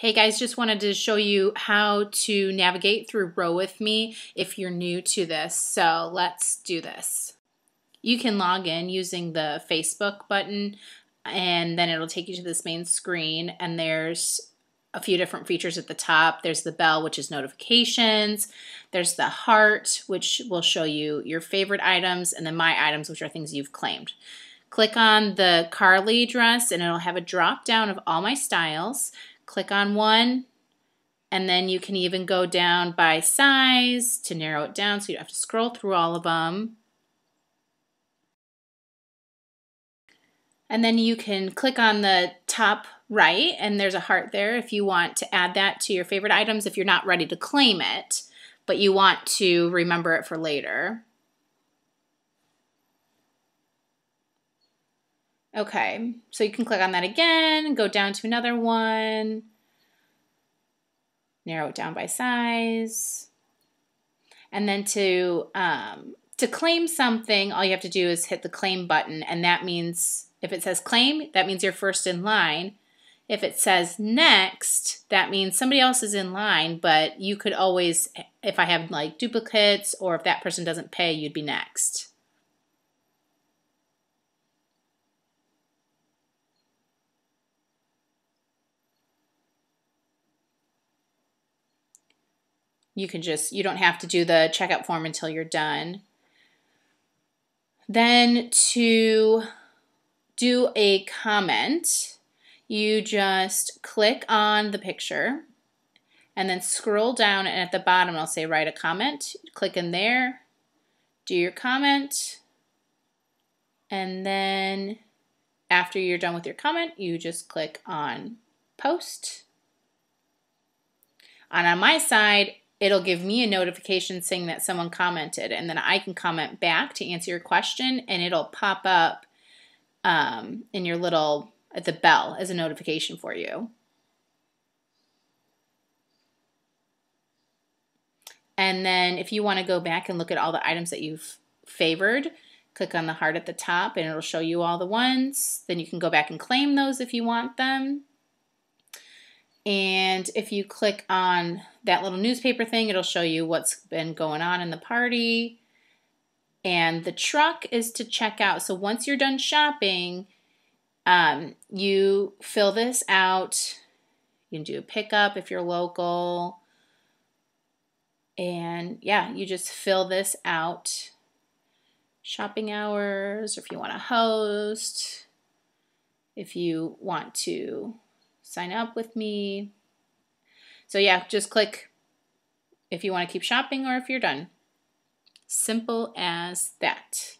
Hey guys, just wanted to show you how to navigate through Roe With Me if you're new to this. So let's do this. You can log in using the Facebook button and then it'll take you to this main screen and there's a few different features at the top. There's the bell, which is notifications. There's the heart, which will show you your favorite items, and then my items, which are things you've claimed. Click on the Carly dress and it'll have a drop down of all my styles click on one, and then you can even go down by size to narrow it down so you don't have to scroll through all of them. And then you can click on the top right, and there's a heart there if you want to add that to your favorite items if you're not ready to claim it, but you want to remember it for later. Okay, so you can click on that again, go down to another one, narrow it down by size. And then to, um, to claim something, all you have to do is hit the claim button, and that means if it says claim, that means you're first in line. If it says next, that means somebody else is in line, but you could always, if I have like duplicates or if that person doesn't pay, you'd be next. You can just, you don't have to do the checkout form until you're done. Then to do a comment, you just click on the picture and then scroll down and at the bottom it'll say write a comment. Click in there, do your comment, and then after you're done with your comment, you just click on post. And on my side, it'll give me a notification saying that someone commented, and then I can comment back to answer your question, and it'll pop up um, in your little at the bell as a notification for you. And then if you want to go back and look at all the items that you've favored, click on the heart at the top and it'll show you all the ones. Then you can go back and claim those if you want them. And if you click on that little newspaper thing, it'll show you what's been going on in the party. And the truck is to check out. So once you're done shopping, um, you fill this out. You can do a pickup if you're local. And yeah, you just fill this out. Shopping hours, or if you want to host, if you want to sign up with me. So yeah, just click if you want to keep shopping or if you're done. Simple as that.